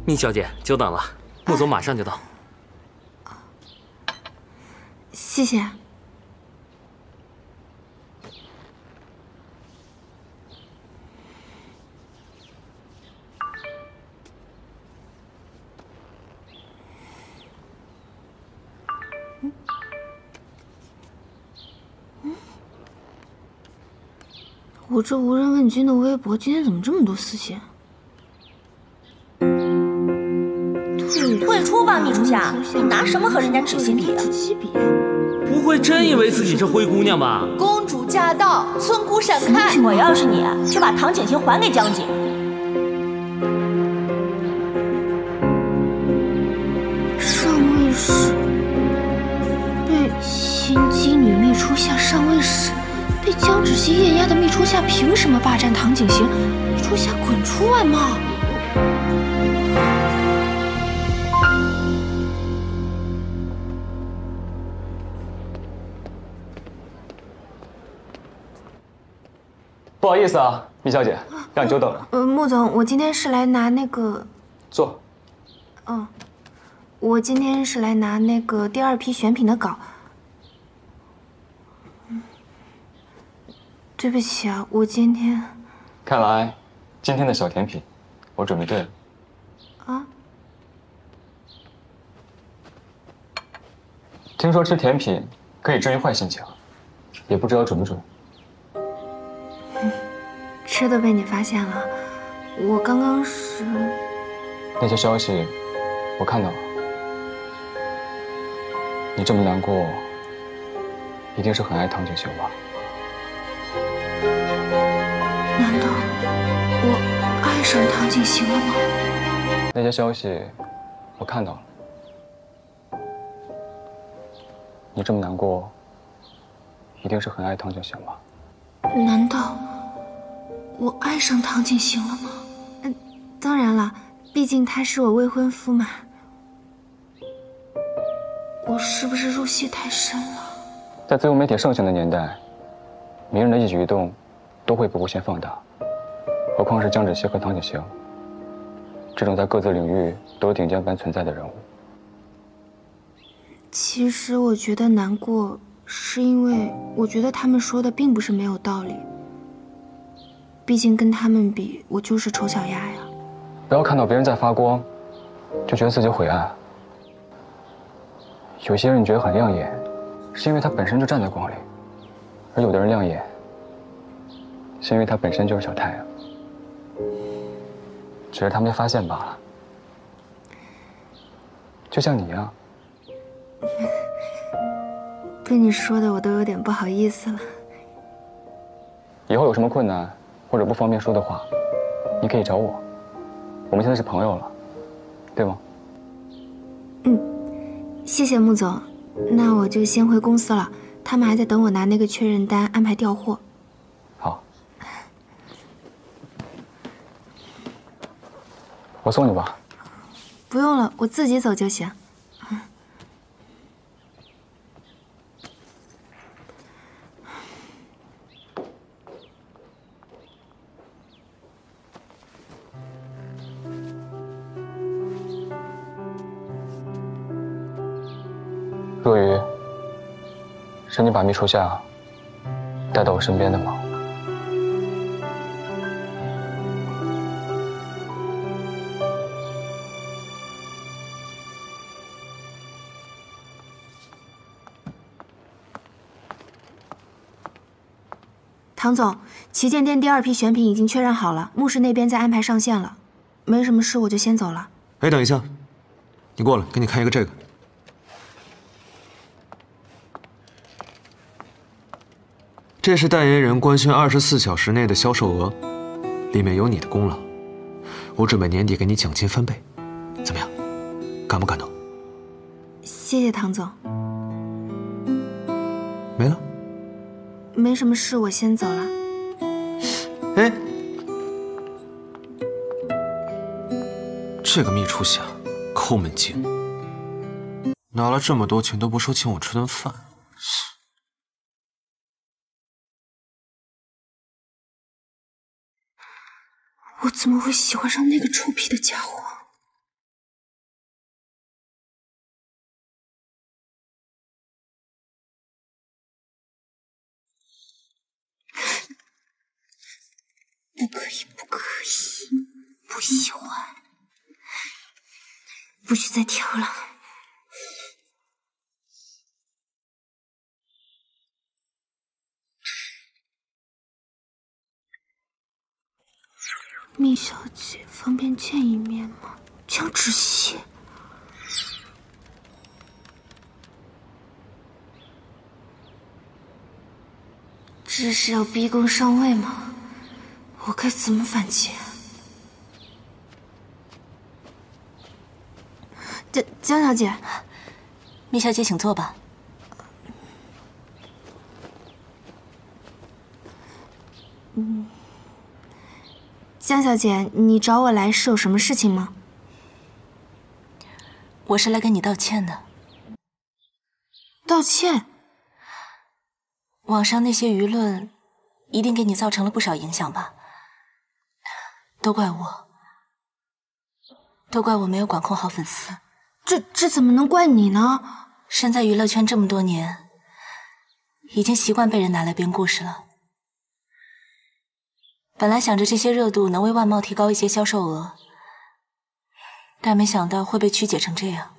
宁小姐，久等了，穆总马上就到。谢谢。我这无人问津的微博今天怎么这么多私信？退出吧，秘书夏，你拿什么和人家纸吸比？纸吸比？不会真以为自己是灰姑娘吧？公主驾到，村姑闪开！我要是你，就把唐景行还给江景。江芷溪艳压的秘初夏凭什么霸占唐景行？秘初夏滚出外贸！不好意思啊，米小姐，让你久等了。呃，穆总，我今天是来拿那个……坐。嗯，我今天是来拿那个第二批选品的稿。对不起啊，我今天……看来今天的小甜品，我准备对了。啊？听说吃甜品可以治愈坏心情，也不知道准不准。吃的被你发现了，我刚刚是……那些消息我看到了，你这么难过，一定是很爱唐景行吧？难道我爱上唐景行了吗？那些消息我看到了，你这么难过，一定是很爱唐景行吧？难道我爱上唐景行了吗？嗯，当然了，毕竟他是我未婚夫嘛。我是不是入戏太深了？在自由媒体盛行的年代，名人的一举一动。都会被无限放大，何况是江芷溪和唐景行这种在各自领域都有顶尖般存在的人物。其实我觉得难过，是因为我觉得他们说的并不是没有道理。毕竟跟他们比，我就是丑小鸭呀。不要看到别人在发光，就觉得自己灰暗。有些人你觉得很亮眼，是因为他本身就站在光里；而有的人亮眼。是因为他本身就是小太阳，只是他没发现罢了。就像你一样，被你说的我都有点不好意思了。以后有什么困难或者不方便说的话，你可以找我。我们现在是朋友了，对吗？嗯，谢谢穆总，那我就先回公司了。他们还在等我拿那个确认单，安排调货。好，我送你吧。不用了，我自己走就行。若雨，是你把秘书夏带到我身边的吗？唐总，旗舰店第二批选品已经确认好了，牧氏那边在安排上线了。没什么事，我就先走了。哎，等一下，你过来，给你看一个这个。这是代言人官宣二十四小时内的销售额，里面有你的功劳。我准备年底给你奖金翻倍，怎么样？感不感动？谢谢唐总。没了？没什么事，我先走了。哎，这个秘初夏，抠门精，拿了这么多钱都不说请我吃顿饭。我怎么会喜欢上那个臭屁的家伙？不可以，不可以，不喜欢，不许再挑了。蜜小姐，方便见一面吗？江芷溪，这是要逼宫上位吗？我该怎么反击？江江小姐，米小姐，请坐吧。嗯。江小姐，你找我来是有什么事情吗？我是来跟你道歉的。道歉？网上那些舆论，一定给你造成了不少影响吧？都怪我，都怪我没有管控好粉丝。这这怎么能怪你呢？身在娱乐圈这么多年，已经习惯被人拿来编故事了。本来想着这些热度能为万茂提高一些销售额，但没想到会被曲解成这样，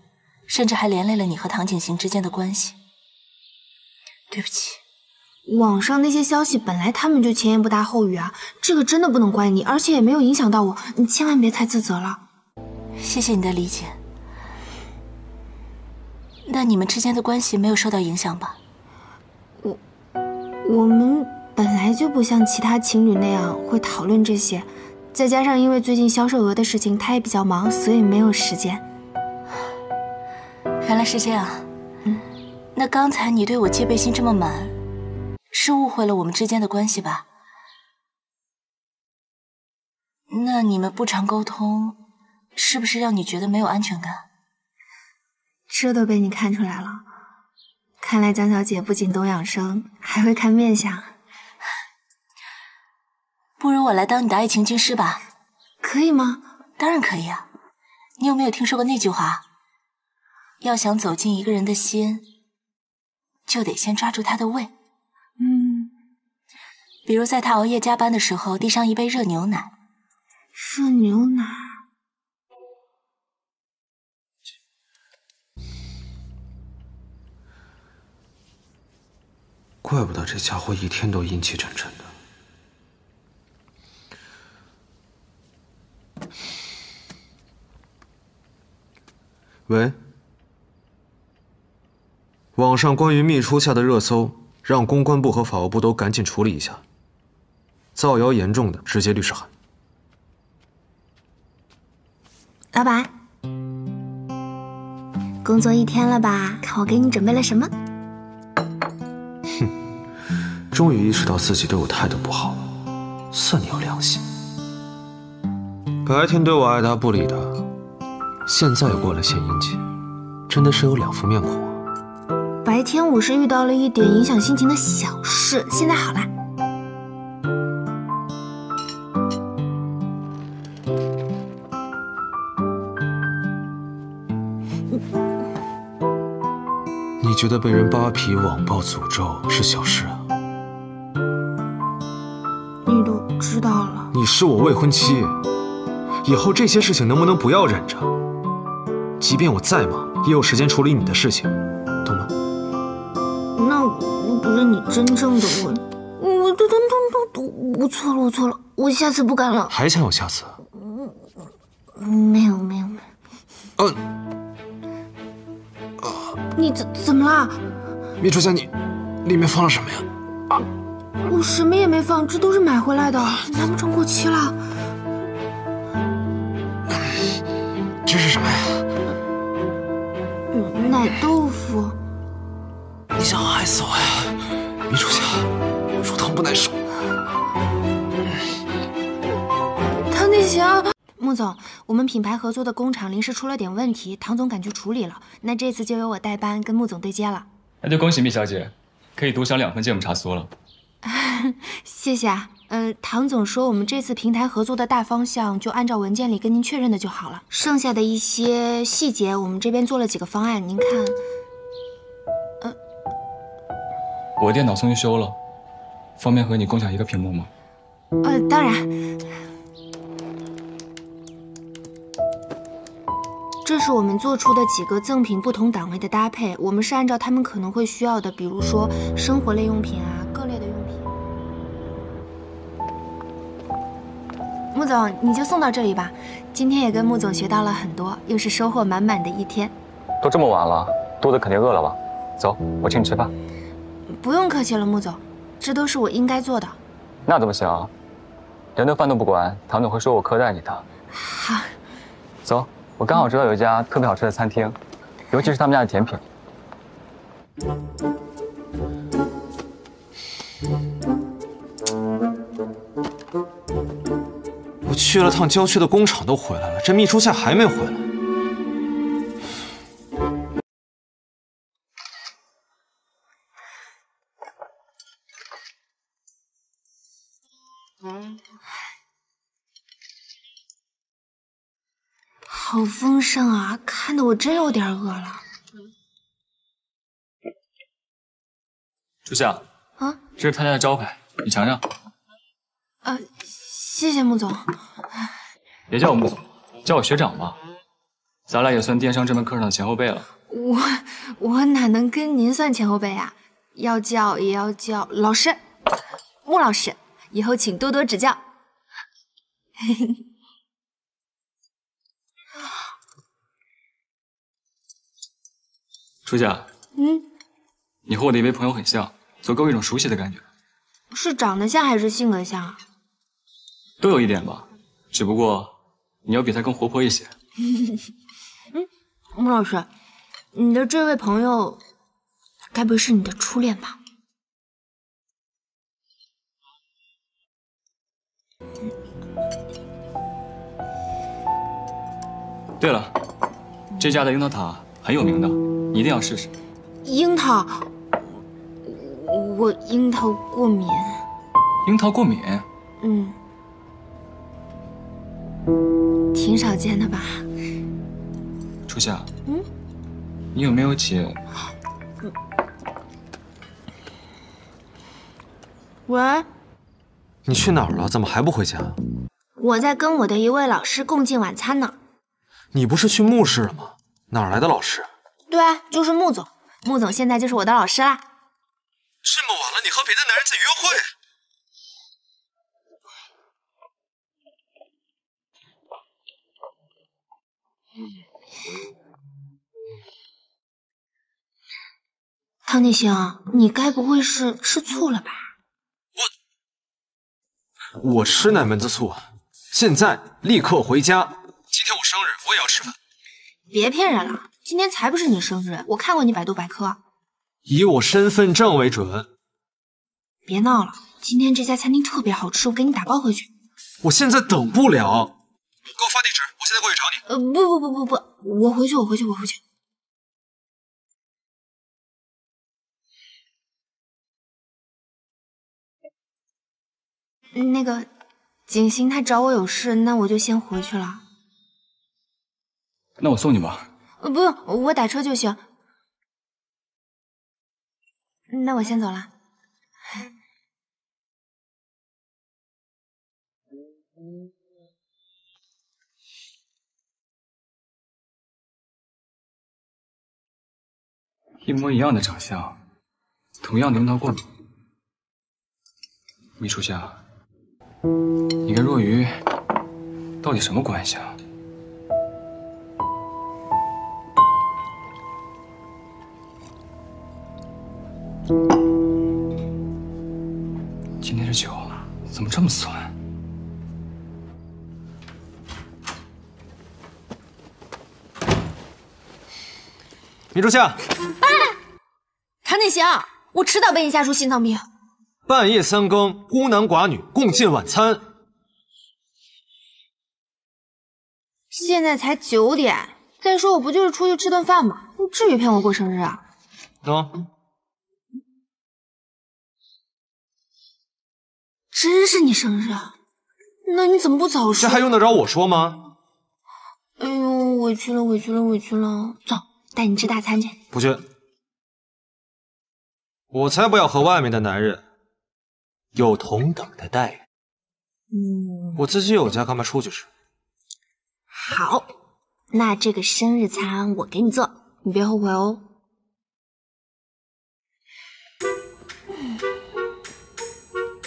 甚至还连累了你和唐景行之间的关系。对不起，网上那些消息本来他们就前言不搭后语啊，这个真的不能怪你，而且也没有影响到我，你千万别太自责了。谢谢你的理解。那你们之间的关系没有受到影响吧？我，我们。本来就不像其他情侣那样会讨论这些，再加上因为最近销售额的事情，他也比较忙，所以没有时间。原来是这样，嗯，那刚才你对我戒备心这么满，是误会了我们之间的关系吧？那你们不常沟通，是不是让你觉得没有安全感？这都被你看出来了，看来江小姐不仅懂养生，还会看面相。不如我来当你的爱情军师吧，可以吗？当然可以啊！你有没有听说过那句话？要想走进一个人的心，就得先抓住他的胃。嗯，比如在他熬夜加班的时候，递上一杯热牛奶。热牛奶。怪不得这家伙一天都阴气沉沉的。喂，网上关于蜜初夏的热搜，让公关部和法务部都赶紧处理一下。造谣严重的，直接律师函。老板，工作一天了吧？看我给你准备了什么？哼终于意识到自己对我态度不好了，算你有良心。白天对我爱答不理的，现在又过来献殷勤，真的是有两副面孔啊。白天我是遇到了一点影响心情的小事，现在好啦。你觉得被人扒皮、网暴、诅咒是小事啊？你都知道了，你是我未婚妻，以后这些事情能不能不要忍着？即便我再忙，也有时间处理你的事情，懂吗？那我不是你真正的我，我都都都都，我错了，我错了，我下次不敢了。还想有下次？没有没有没有。呃，你怎怎么了？秘书长，你里面放了什么呀？我什么也没放，这都是买回来的，难不成过期了？这是什么呀？嗯奶豆腐。你想害死我呀，秘书长？乳糖不耐受。行，穆总，我们品牌合作的工厂临时出了点问题，唐总赶去处理了。那这次就由我代班跟穆总对接了。那就恭喜米小姐，可以独享两份芥末茶酥了。谢谢啊。呃，唐总说我们这次平台合作的大方向就按照文件里跟您确认的就好了，剩下的一些细节我们这边做了几个方案，您看。呃我电脑送去修了，方便和你共享一个屏幕吗？呃，当然。这是我们做出的几个赠品不同档位的搭配，我们是按照他们可能会需要的，比如说生活类用品啊，各类的用品。穆总，你就送到这里吧。今天也跟穆总学到了很多，又是收获满满的一天。都这么晚了，肚子肯定饿了吧？走，我请你吃饭。不用客气了，穆总，这都是我应该做的。那怎么行？连顿饭都不管，唐总会说我苛待你的。好，走，我刚好知道有一家特别好吃的餐厅，尤其是他们家的甜品。我去了趟郊区的工厂，都回来了，这秘书现在还没回来。好丰盛啊，看得我真有点饿了。初夏，啊，这是他家的招牌，你尝尝。呃，谢谢穆总。别叫我穆总，叫我学长吧。咱俩也算电商这门课上的前后辈了。我我哪能跟您算前后辈啊？要叫也要叫老师，穆老师，以后请多多指教。嘿嘿。初夏，嗯，你和我的一位朋友很像，总给我一种熟悉的感觉。是长得像还是性格像啊？都有一点吧，只不过你要比他更活泼一些。嗯，穆老师，你的这位朋友，该不会是你的初恋吧？对了，这家的樱桃塔很有名的，你一定要试试。樱桃，我樱桃过敏。樱桃过敏？嗯，挺少见的吧？初夏，嗯，你有没有姐？喂，你去哪儿了？怎么还不回家？我在跟我的一位老师共进晚餐呢。你不是去墓室了吗？哪来的老师？对啊，就是穆总。穆总现在就是我的老师啦。这么晚了，你和别的男人在约会？唐景行，你该不会是吃醋了吧？我我吃哪门子醋啊！现在立刻回家！今天我生日，我也要吃饭。别骗人了，今天才不是你生日，我看过你百度百科。以我身份证为准。别闹了，今天这家餐厅特别好吃，我给你打包回去。我现在等不了，给我发地址，我现在过去找你。呃，不不不不不，我回去，我回去，我回去。那个，景星他找我有事，那我就先回去了。那我送你吧。不用，我打车就行。那我先走了。一模一样的长相，同样领导过。秘书夏，你跟若愚到底什么关系啊？今天这酒怎么这么酸？秘书夏，唐景行，我迟早被你吓出心脏病。半夜三更，孤男寡女共进晚餐。现在才九点，再说我不就是出去吃顿饭吗？你至于骗我过生日啊？喏，真是你生日啊？那你怎么不早说？这还用得着我说吗？哎呦，委屈了，委屈了，委屈了。走，带你吃大餐去。不去，我才不要和外面的男人有同等的待遇。嗯，我自己有家，干嘛出去吃？好，那这个生日餐我给你做，你别后悔哦。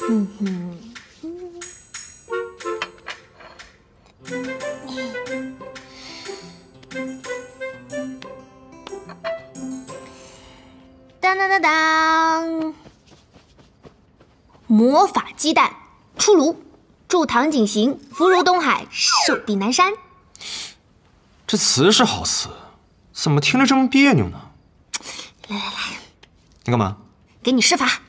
嗯哼。当当当当！魔法鸡蛋出炉，祝唐景行福如东海，寿比南山。这词是好词，怎么听着这么别扭呢？来来来，你干嘛？给你施法。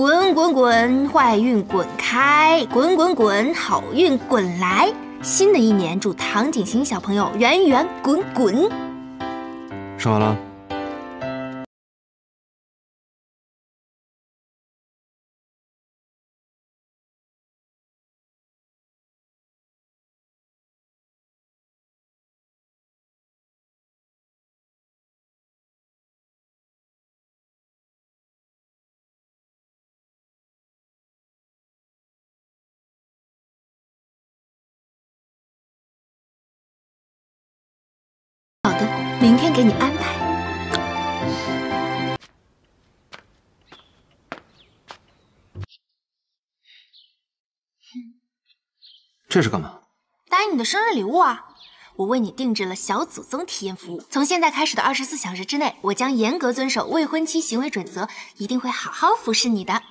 滚滚滚，坏运滚开；滚滚滚，好运滚来。新的一年，祝唐景行小朋友圆圆滚滚。说完了。这是干嘛？答应你的生日礼物啊！我为你定制了小祖宗体验服务，从现在开始的二十四小时之内，我将严格遵守未婚妻行为准则，一定会好好服侍你的。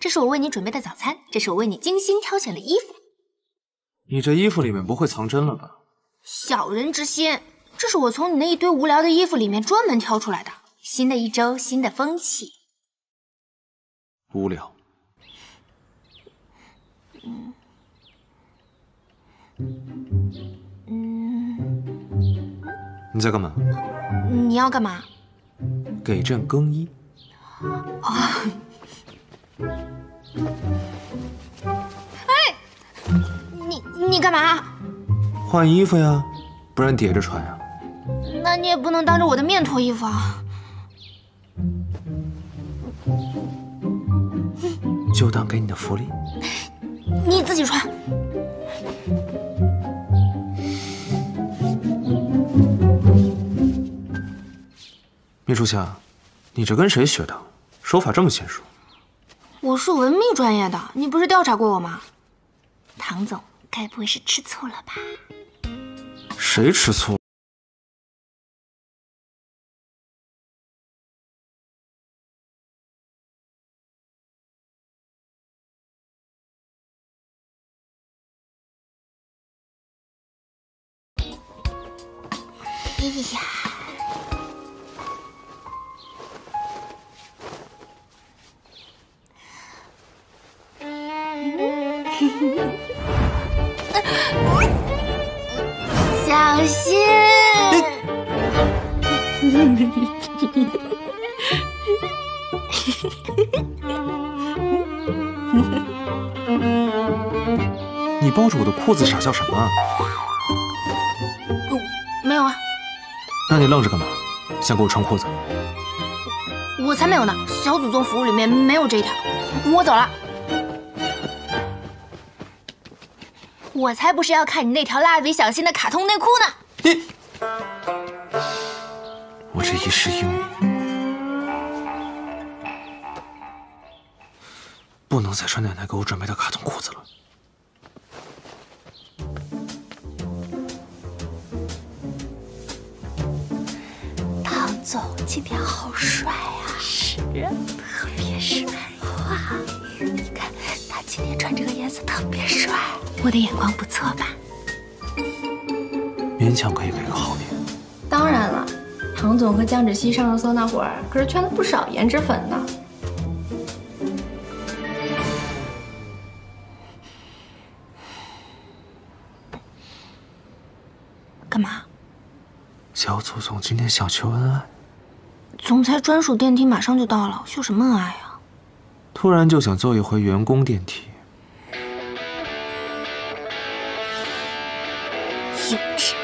这是我为你准备的早餐，这是我为你精心挑选的衣服。你这衣服里面不会藏针了吧？小人之心，这是我从你那一堆无聊的衣服里面专门挑出来的。新的一周，新的风气。无聊。嗯嗯，你在干嘛？你要干嘛？给朕更衣。啊！哎，你你干嘛？换衣服呀，不然叠着穿呀。那你也不能当着我的面脱衣服啊。就当给你的福利。你自己穿。秘书夏，你这跟谁学的？手法这么娴熟？我是文秘专业的，你不是调查过我吗？唐总，该不会是吃醋了吧？谁吃醋？哎呀！包着我的裤子傻笑什么啊？没有啊，那你愣着干嘛？想给我穿裤子？我才没有呢！小祖宗服务里面没有这一条，我走了。我才不是要看你那条蜡笔小新的卡通内裤呢！你，我这一世英名，不能再穿奶奶给我准备的卡通裤子了。的眼光不错吧？勉强可以给个好评。当然了，唐总和江芷溪上热搜那会儿，可是圈了不少颜值粉呢。干嘛？小祖宗今天想秀恩爱，总裁专属电梯马上就到了，秀什么恩爱啊？突然就想坐一回员工电梯。幼稚。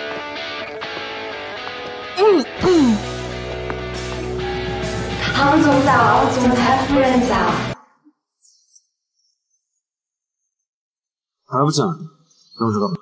嗯嗯。唐总早，总裁夫人早。还不进来？愣着干嘛？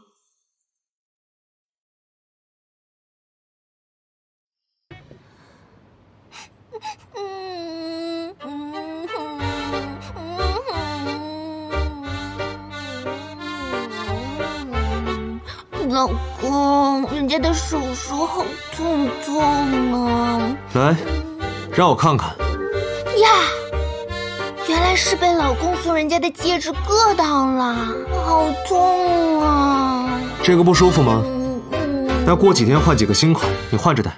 老公，人家的手手好痛痛啊！来，让我看看。呀，原来是被老公送人家的戒指硌到了，好痛啊！这个不舒服吗？那过几天换几个新款，你换着戴。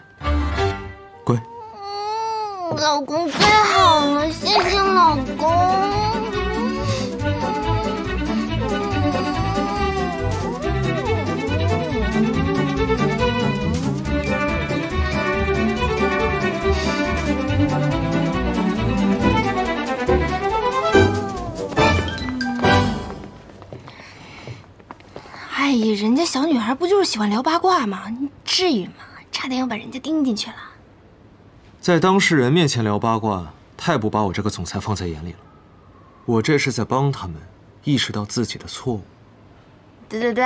喜欢聊八卦吗？你至于吗？差点要把人家盯进去了。在当事人面前聊八卦，太不把我这个总裁放在眼里了。我这是在帮他们意识到自己的错误。对对对，